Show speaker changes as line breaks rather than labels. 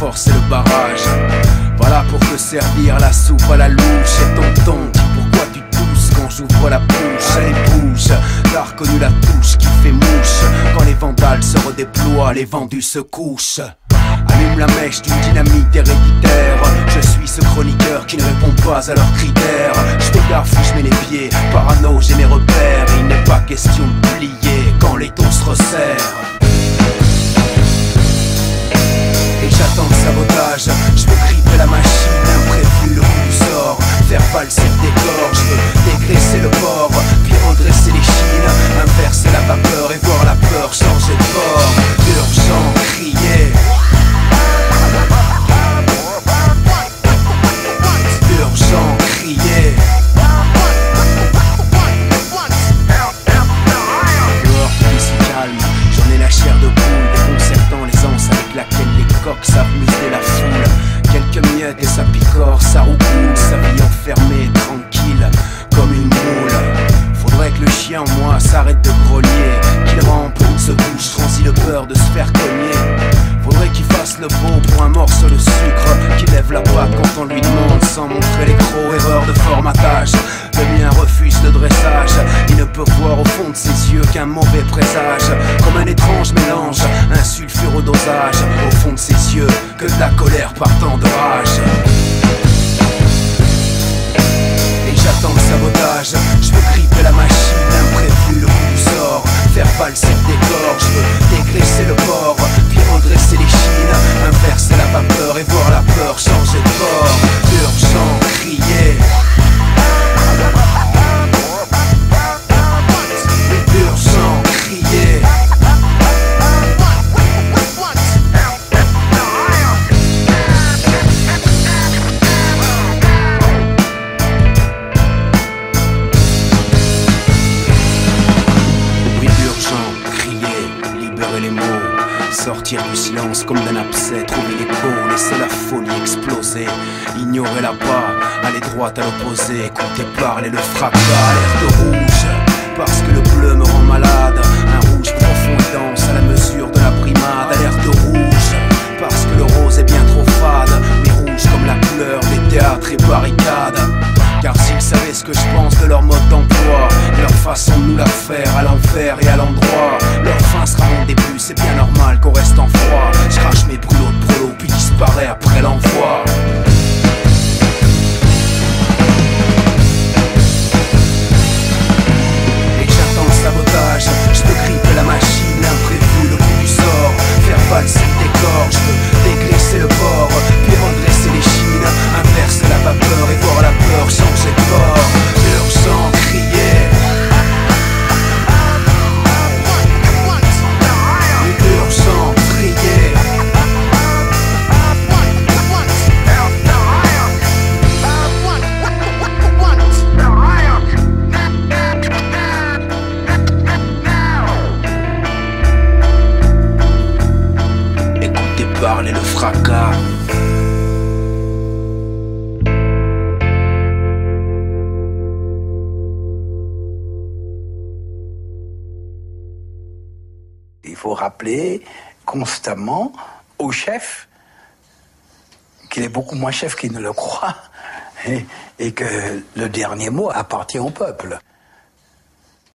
viens forcer le barrage. Voilà pour te servir la soupe à la louche. Et tonton, dis pourquoi tu tousses quand j'ouvre la bouche? Allez, bouge, t'as reconnu la touche qui fait mouche. Quand les vandales se redéploient, les vendus se couchent. Allume la mèche d'une dynamite héréditaire. Je suis ce chroniqueur qui ne répond pas à leurs critères. Je gaffe où je mets les pieds, parano, j'ai mes repères. Il n'est pas question de plier quand les taux se resserrent. J'attends le sabotage, je veux gripper la machine, en moi s'arrête de grogner, qu'il rampe, se bouge, transi le peur de se faire cogner. Faudrait qu'il fasse le beau pour un morceau de sucre, qu'il lève la patte quand on lui demande sans montrer les crocs, erreur de formatage. Le mien refuse le dressage, il ne peut voir au fond de ses yeux qu'un mauvais présage, comme un étrange mélange, un sulfure au dosage, au fond de ses yeux, que de la colère partant de rage. Veux dégraisser le port, puis redresser les chines, inverser la vapeur et voir la sortir du silence comme d'un abcès, trouver l'écho, laisser la folie exploser, ignorer là-bas, aller droit à l'opposé, écouter parler le fracas, alerte rouge, parce que le bleu me rend malade, un rouge profond et dense à la mesure de la primade, alerte rouge, parce que le rose est bien trop fade, mais rouge comme la couleur des théâtres et barricades. Car s'ils savaient ce que je pense de leur mode d'emploi, leur façon de nous la faire à l'envers et à l'endroit, fin sera mon début, c'est bien normal qu'on reste en froid. Je crache mes brûlots de prolo puis disparaît après l'envoi. Écoutez parler le fracas.
Il faut rappeler constamment au chef qu'il est beaucoup moins chef qu'il ne le croit et, et que le dernier mot appartient au peuple.